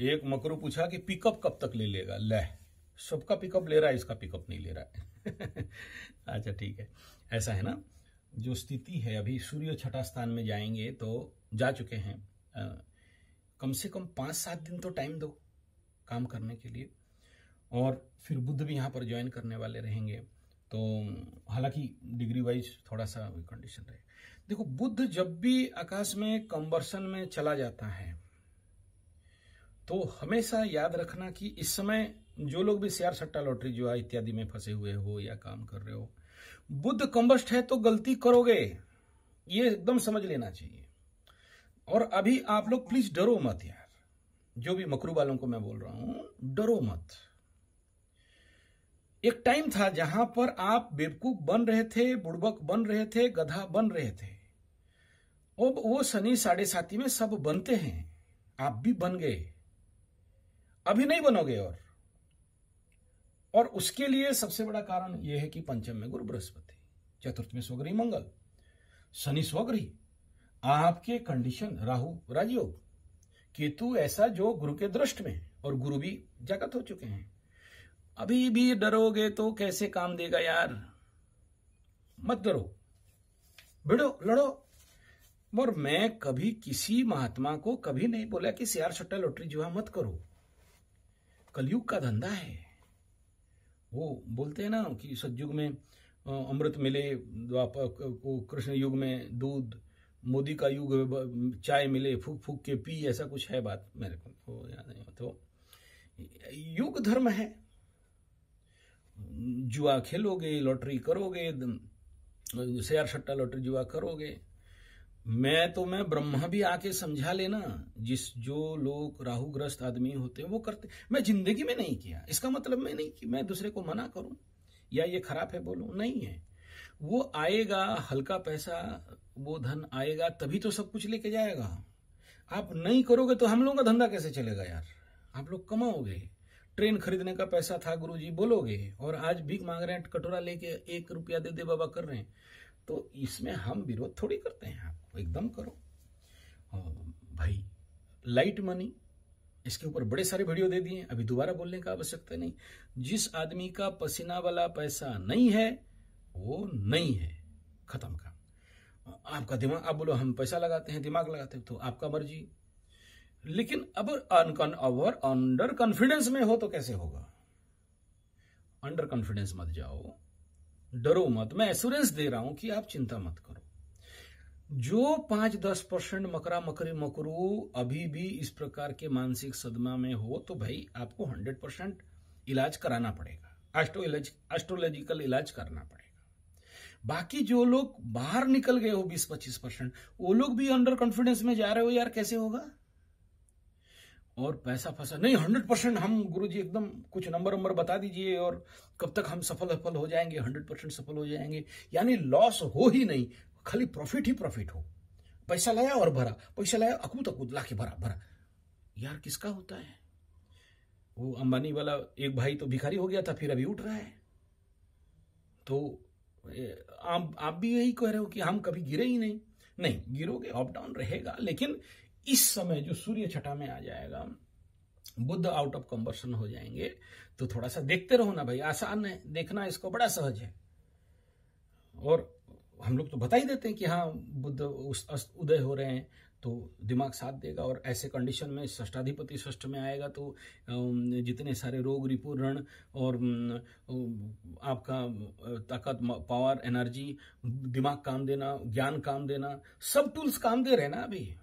एक मकरू पूछा कि पिकअप कब तक ले लेगा? ले सबका पिकअप ले रहा है इसका पिकअप नहीं ले रहा है। अच्छा ठीक है। ऐसा है ना? जो स्थिति है अभी सूर्य छठा स्थान में जाएँगे तो जा चुके हैं। आ, कम से कम पाँच सात दिन तो टाइम दो काम करने के लिए। और फिर बुद्ध भी यहाँ पर ज्वाइन करने वाले रहेंगे। तो हालाँकि डिग्री वाइज थोड़ा सा कंडीशन रहे। देखो बुद्ध जब भी आकाश में कंबर्सन में चला जाता है तो हमेशा याद रखना कि इस समय जो लोग भी शेयर सट्टा लॉटरी जो है इत्यादि में फंसे हुए हो या काम कर रहे हो, बुद्ध कंबस्ट है तो गलती करोगे, ये एकदम समझ लेना चाहिए। और अभी आप लोग प्लीज़ डरो मत यार। जो भी मकरू वालों को मैं बोल रहा हूँ, डरो मत। एक टाइम था जहाँ पर आप बेवकूफ़ बन रहे थे, बुड़बक बन रहे थे, गधा बन रहे थे। अब वो शनि साढ़े साथी में सब बनते हैं, आप भी बन गए। अभी नहीं बनोगे और। और उसके लिए सबसे बड़ा कारण यह है कि पंचम में गुरु बृहस्पति, चतुर्थ में स्वग्रही मंगल, शनि स्वग्रही आपके कंडीशन राहु राजयोग, केतु ऐसा जो गुरु के दृष्ट में और गुरु भी जगत हो चुके हैं। अभी भी डरोगे तो कैसे काम देगा यार? मत डरो। भिड़ो, लड़ो। और मैं कभी किसी महात्मा को कभी नहीं बोला कि शेयर सट्टा लॉटरी जुआ मत करो। कलयुग का धंधा है। वो बोलते हैं ना कि सतयुग में अमृत मिले द्वापर कृष्ण युग में दूध, मोदी का युग चाय मिले, फूक फूक के पी, ऐसा कुछ है बात मेरे को याद नहीं तो युग धर्म है। जुआ खेलोगे, लॉटरी करोगे शेयर सट्टा लॉटरी जुआ करोगे मैं तो मैं ब्रह्मा भी आके समझा लेना, जिस जो लोग राहुग्रस्त आदमी होते हैं, वो करते, मैं ज़िंदगी में नहीं किया। इसका मतलब मैं नहीं कि मैं दूसरे को मना करूँ, या ये खराब है बोलूँ, नहीं है। वो आएगा, हल्का पैसा, वो धन आएगा, तभी तो सब कुछ लेके जाएगा। आप नहीं करोगे तो हम लोगों का धंधा कैसे चलेगा यार? आप लोग कमाओगे। ट्रेन खरीदने का पैसा था, गुरुजी, बोलोगे, और आज भीख मांग रहे हैं, कटोरा लेके एक रुपया दे दे बाबा कर रहे हैं। तो इसमें हम विरोध थोड़ी करते हैं आप एकदम करो। भाई लाइट मनी इसके ऊपर बड़े सारे वीडियो दे दिए, अभी दोबारा बोलने का आवश्यकता नहीं। जिस आदमी का पसीना वाला पैसा नहीं है, वो नहीं है। खत्म का आपका दिमाग, आप बोलो, हम पैसा लगाते हैं, दिमाग लगाते हैं तो आपका मर्ज़ी। लेकिन अब अवर अंडर कॉन्फिडेंस में हो तो कैसे होगा? अंडर कॉन्फिडेंस मत जाओ। डरो मत। मैं एश्योरेंस दे रहा हूँ कि आप चिंता मत करो। जो पाँच दस परसेंट मकरा मकरी मकरू अभी भी इस प्रकार के मानसिक सदमा में हो तो भाई आपको हंड्रेड परसेंट इलाज कराना पड़ेगा। एस्ट्रोलॉजिकल इलाज करना पड़ेगा। बाकी जो लोग बाहर निकल गए हो बीस पच्चीस परसेंट, वो लोग भी अंडर कॉन्फिडेंस में जा रहे हो, यार कैसे होगा? और पैसा फंसा। नहीं हंड्रेड परसेंट हम गुरु जी एकदम कुछ नंबर नंबर बता दीजिए और कब तक हम सफल सफल हो जाएँगे हंड्रेड परसेंट सफल हो जाएँगे। यानी लॉस हो ही नहीं, खाली प्रॉफिट ही प्रॉफिट हो। पैसा लाया और भरा, पैसा लाया अकूत अकूत लाके भरा भरा। यार, किसका होता है? वो अंबानी वाला एक भाई तो भिखारी हो गया था, फिर अभी उठ रहा है। तो आप आप भी यही कह रहे हो कि हम कभी गिरे ही नहीं। नहीं, गिरोगे अप डाउन रहेगा, लेकिन इस समय जो सूर्य छठा में आ जाएगा, बुद्ध आउट ऑफ़ कंबर्सन हो जाएँगे तो थोड़ा सा देखते रहो ना भाई, आसान है, देखना इसको बड़ा सहज है। और हम लोग तो बता ही देते हैं कि हाँ बुद्ध उदय हो रहे हैं तो दिमाग साथ देगा और ऐसे कंडीशन में षष्टाधिपति षष्ठ में आएगा तो जितने सारे रोग रिपु ऋण और आपका ताकत पावर एनर्जी दिमाग काम देना, ज्ञान काम देना, सब टूल्स काम दे रहे ना अभी।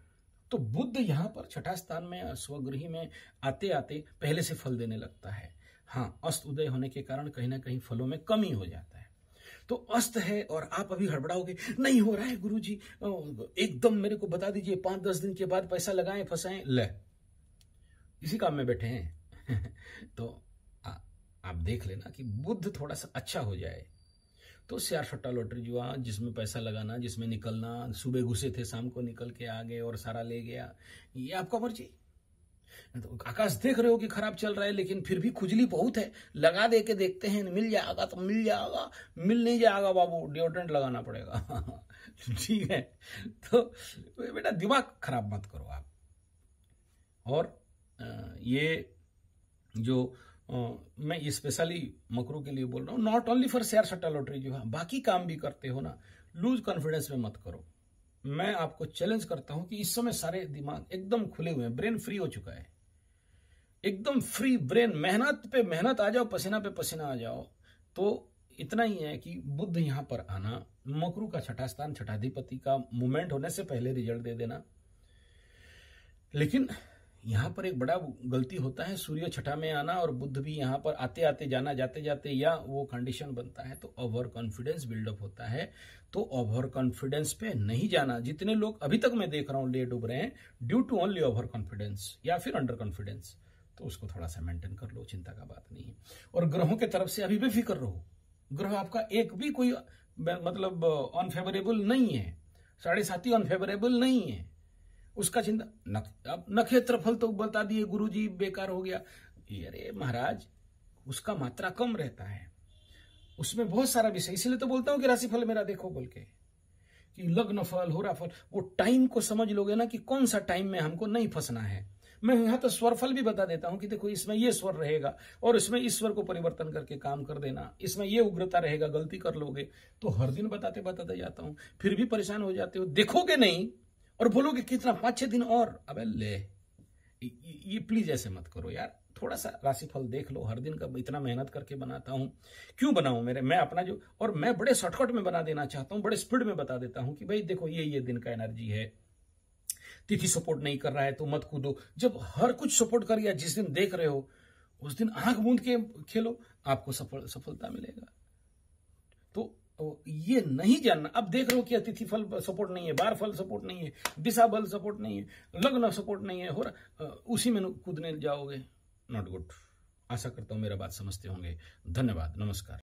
तो बुद्ध यहाँ पर छठा स्थान में स्वगृही में आते आते पहले से फल देने लगता है। हाँ अस्त उदय होने के कारण कहीं ना कहीं फलों में कमी हो जाता है। तो अस्त है और आप अभी हड़बड़ाओगे नहीं हो रहा है गुरु जी एकदम मेरे को बता दीजिए पाँच दस दिन के बाद पैसा लगाए फंसाएँ ले। इसी काम में बैठे हैं। तो आ, आप देख लेना कि बुद्ध थोड़ा सा अच्छा हो जाए। तो शेयर सट्टा लॉटरी जुआ जिसमें पैसा लगाना, जिसमें निकलना, सुबह घुसे थे, शाम को निकल के आ गए और सारा ले गया। ये आपका मर्ज़ी। तो आकाश देख रहे हो कि खराब चल रहा है, लेकिन फिर भी खुजली बहुत है। लगा दे के देखते हैं, मिल जाएगा तो मिल जाएगा, मिल नहीं जाएगा बाबू डिओड्रेंट लगाना पड़ेगा। ठीक है। तो बेटा, दिमाग खराब मत करो आप। और ये जो मैं स्पेशली मकरू के लिए बोल रहा हूँ नॉट ओनली फॉर शेयर सट्टा लॉटरी जो है, बाकी काम भी करते हो ना लूज कॉन्फिडेंस में मत करो। मैं आपको चैलेंज करता हूँ कि इस समय सारे दिमाग एकदम खुले हुए हैं ब्रेन फ्री हो चुका है। एकदम फ्री ब्रेन मेहनत पे मेहनत आ जाओ, पसीना पे पसीना आ जाओ। तो इतना ही है कि बुद्ध यहाँ पर आना, मकरू का छठा स्थान, छठाधिपति का मूवमेंट होने से पहले रिज़ल्ट दे देना। लेकिन यहाँ पर एक बड़ा गलती होता है, सूर्य छठा में आना और बुद्ध भी यहाँ पर आते आते, जाना, जाते जाते या वो कंडीशन बनता है तो ओवर कॉन्फिडेंस बिल्डअप होता है। तो ओवर कॉन्फिडेंस पे नहीं जाना। जितने लोग अभी तक मैं देख रहा हूँ ले डूब रहे हैं due to only over confidence या फिर अंडर कॉन्फिडेंस तो उसको थोड़ा सा मेंटेन कर लो, चिंता का बात नहीं है। और ग्रहों की तरफ़ से अभी भी फ़िक्र रहो। ग्रह आपका एक भी कोई मतलब अनफेवरेबल नहीं है। साढ़े साथी अनफेवरेबल नहीं है। उसका चिंता नख, अब नक्षत्र फल तो बता दिए गुरु जी बेकार हो गया। अरे महाराज उसका मात्रा कम रहता है। उसमें बहुत सारा विषय इसलिए तो बोलता हूँ कि राशि फल मेरा देखो बोल के कि लग्न फल हो रहा फल वो टाइम को समझ लोगे ना कि कौन सा टाइम में हमको नहीं फंसना है। मैं यहाँ तो स्वर फल भी बता देता हूँ कि देखो इसमें ये स्वर रहेगा और इसमें इस स्वर को परिवर्तन करके काम कर देना इसमें ये उग्रता रहेगा गलती कर लोगे। तो हर दिन बताते बताते जाता हूँ फिर भी परेशान हो जाते हो देखोगे नहीं और बोलोगे कितना पाँच छह दिन और? अब ले, ये प्लीज़ ऐसे मत करो यार। थोड़ा सा राशिफल देख लो, हर दिन का इतना मेहनत करके बनाता हूँ। क्यों बनाऊँ मेरे? मैं अपना जो, और मैं बड़े शॉर्टकट में बना देना चाहता हूँ, बड़े स्पीड में बता देता हूँ कि भाई देखो, ये ये दिन का एनर्जी है। तिथि सपोर्ट नहीं कर रहा है तो मत कूदो। जब हर कुछ सपोर्ट कर गया जिस दिन देख रहे हो, उस दिन आँख बूंद के खेलो, आपको सफल, सफलता मिलेगा। तो तो ये नहीं जानना। अब देख रहे हो कि अतिथि फल सपोर्ट नहीं है, बार फल सपोर्ट नहीं है, दिशा बल सपोर्ट नहीं है, लग्न सपोर्ट नहीं है, हो रहा उसी में कूदने जाओगे। नॉट गुड आशा करता हूँ मेरा बात समझते होंगे। धन्यवाद। नमस्कार।